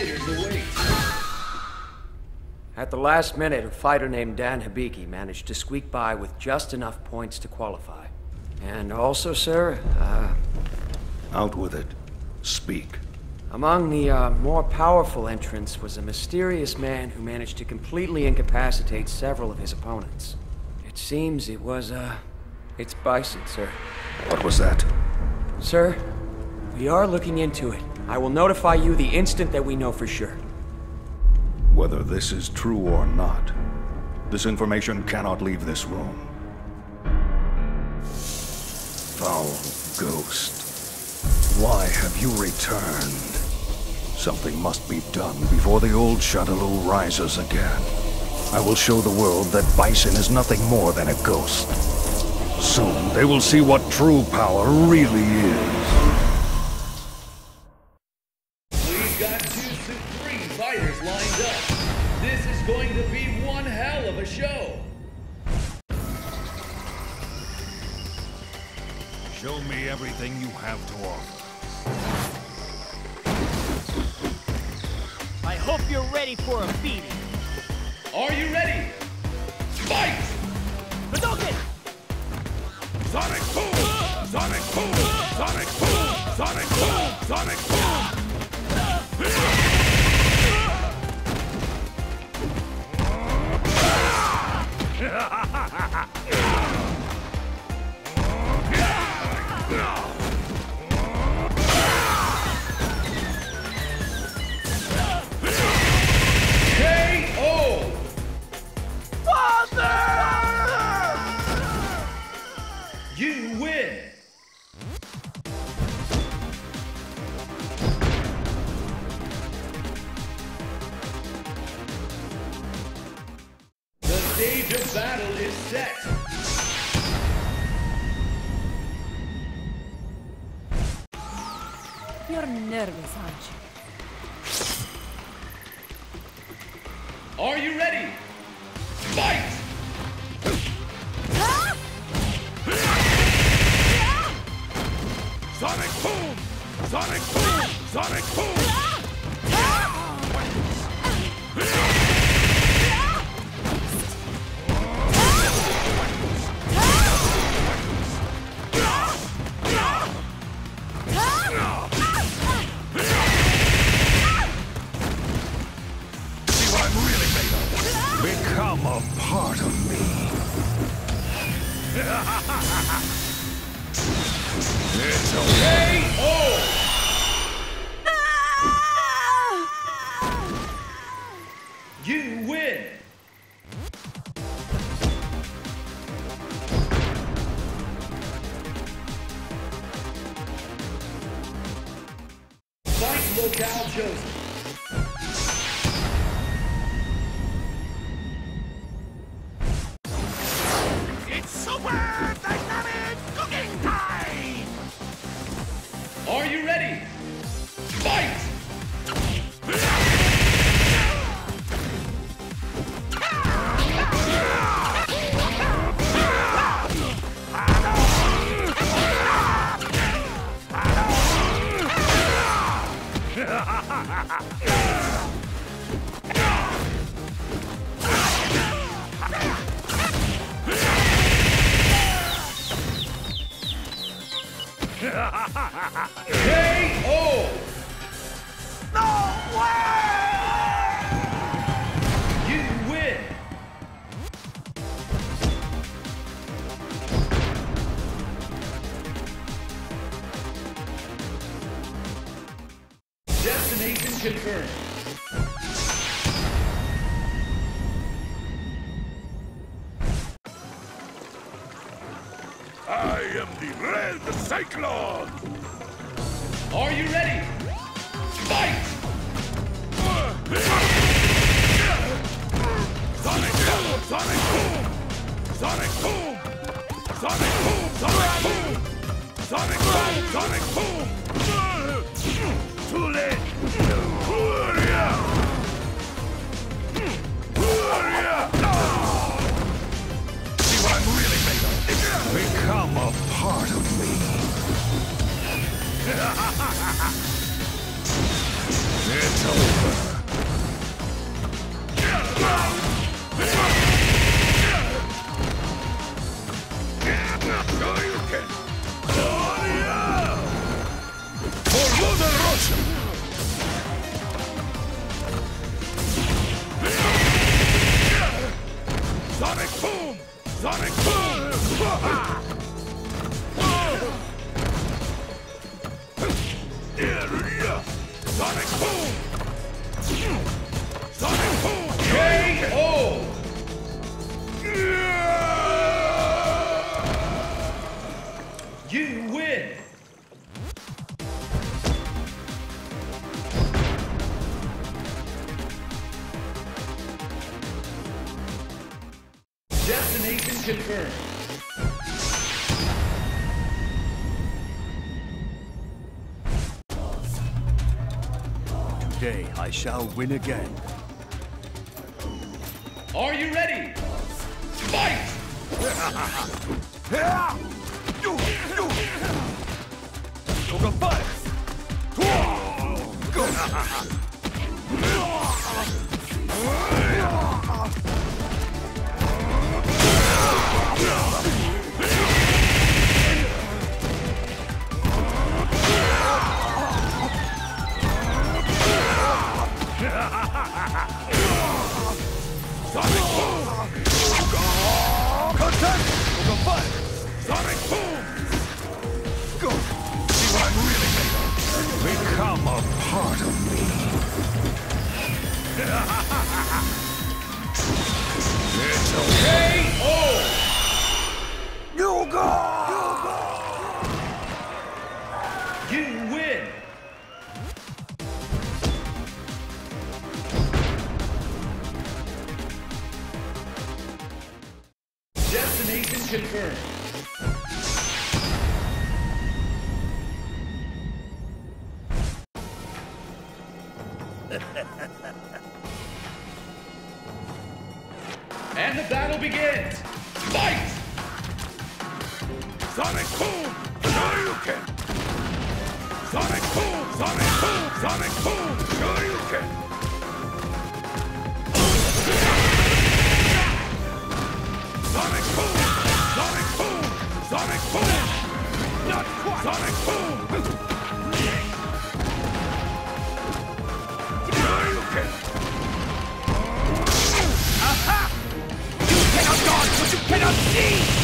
fighters await. At the last minute, a fighter named Dan Hibiki managed to squeak by with just enough points to qualify. And also, sir, uh, Out with it. Speak. among the uh, more powerful entrants was a mysterious man who managed to completely incapacitate several of his opponents. It seems it was, uh, it's Bison, sir. What was that? Sir, we are looking into it. I will notify you the instant that we know for sure. Whether this is true or not, this information cannot leave this room. Foul ghost. Why have you returned? Something must be done before the old Shadaloo rises again. I will show the world that Bison is nothing more than a ghost. Soon they will see what true power really is. Hope you're ready for a beating. Are you ready? Fight! Hadouken! Sonic Boom! Sonic Boom! Sonic Boom! Sonic Boom! Sonic Boom! KO! You're nervous, aren't you? Are you ready? Fight! Sonic Boom! Sonic Boom! Sonic Boom! Are you ready? KO! Am the Red Cyclone! Are you ready? Fight! Sonic Boom! Sonic Boom! Sonic Boom! Sonic Boom! Sonic Boom! Sonic Boom! Sonic Boom! Too late! Ha ha ha! I shall win again. Are you ready? Fight! Yoga Fire! Sonic boom! Contact! Yoga Fire! Sonic boom! Go! See what I'm really made of! Become a part of me! it's okay! KO! Yoga! You win! Confirmed. and the battle begins! Fight! Sonic boom! Shoryuken! Sonic boom! Sonic boom! Sonic boom! Shoryuken! Sonic boom! Aha! You cannot dodge what you cannot see! See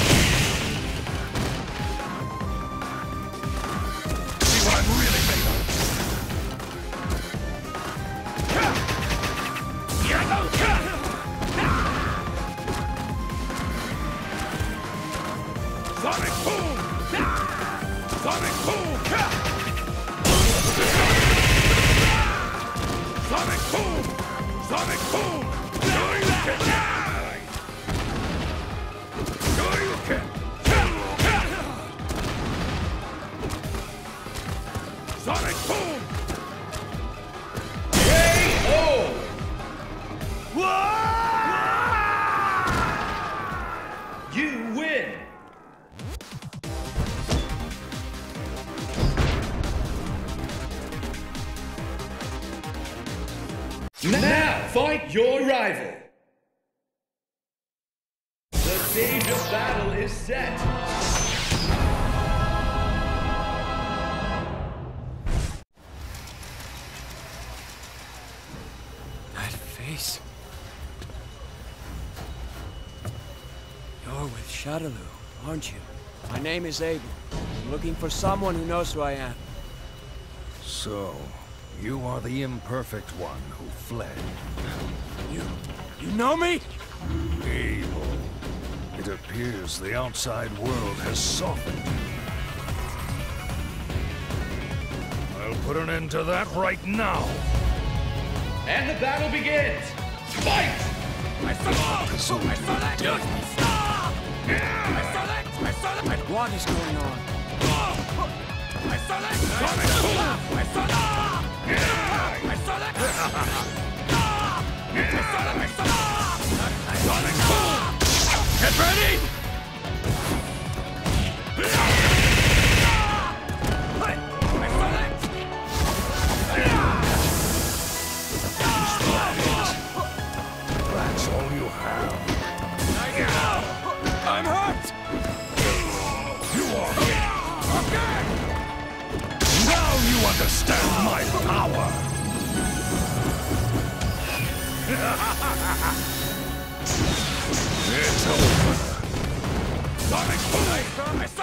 Now fight your rival! The stage of battle is set! That face. You're with Shadaloo, aren't you? My name is Abel. I'm looking for someone who knows who I am. So, you are the imperfect one who fled. You... you know me? Abel. It appears the outside world has softened. I'll put an end to that right now. And the battle begins! Fight! What is going on? Get ready!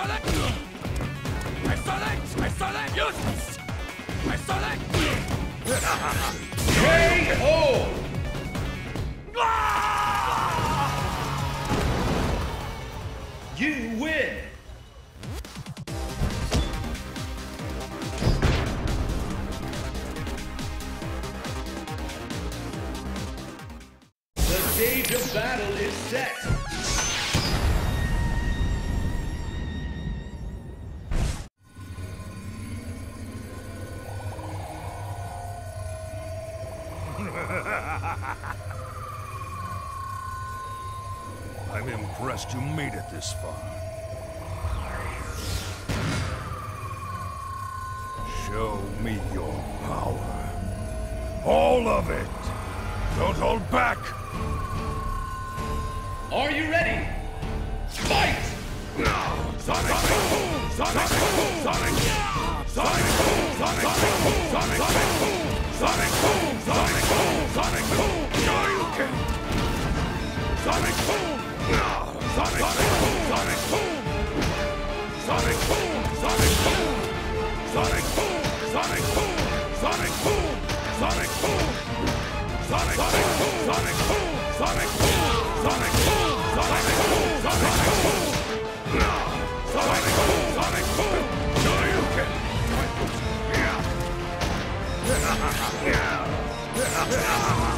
I saw that! I saw that! I saw that! Useless! That! KO! You win! Impressed you made it this far. Show me your power. All of it! Don't hold back! Are you ready? Fight! Sonic Boom! Sonic Boom! Sonic Sonic Boom! Sonic Boom! Sonic Boom! Sonic Boom! Sonic Boom! Sonic Boom! Sonic Boom! Sonic Boom! Sonic Boom! Sonic Boom! Sonic Yeah!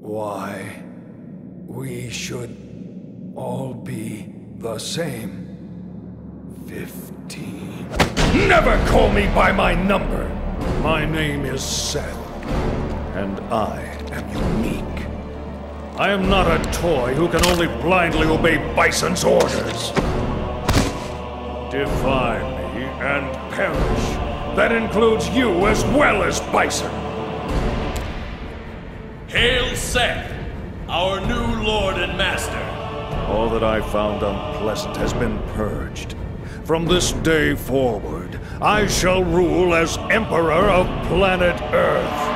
Why? We should all be the same. Fifteen. Never call me by my number! My name is Seth, and I am unique. I am not a toy who can only blindly obey Bison's orders. Defy me and perish. That includes you as well as Bison. Hail Seth, our new lord and master. All that I found unpleasant has been purged. From this day forward, I shall rule as Emperor of planet Earth.